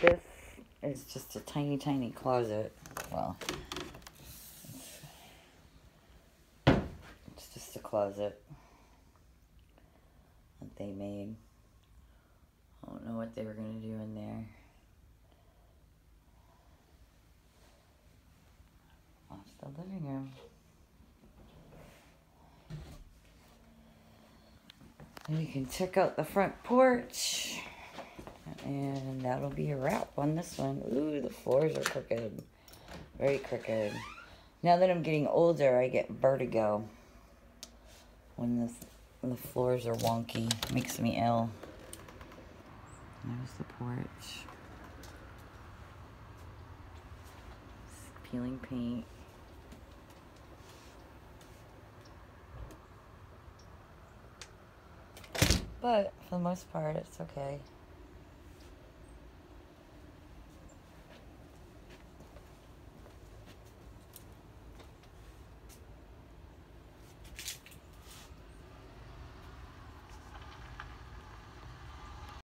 this is just a tiny, tiny closet. Well, it's, just a closet that they made. I don't know what they were going to do in there. That's the living room. And you can check out the front porch. And that'll be a wrap on this one. Ooh, the floors are crooked. Very crooked. Now that I'm getting older, I get vertigo. When the, when the floors are wonky. Makes me ill. There's the porch. Peeling paint. But for the most part, it's okay.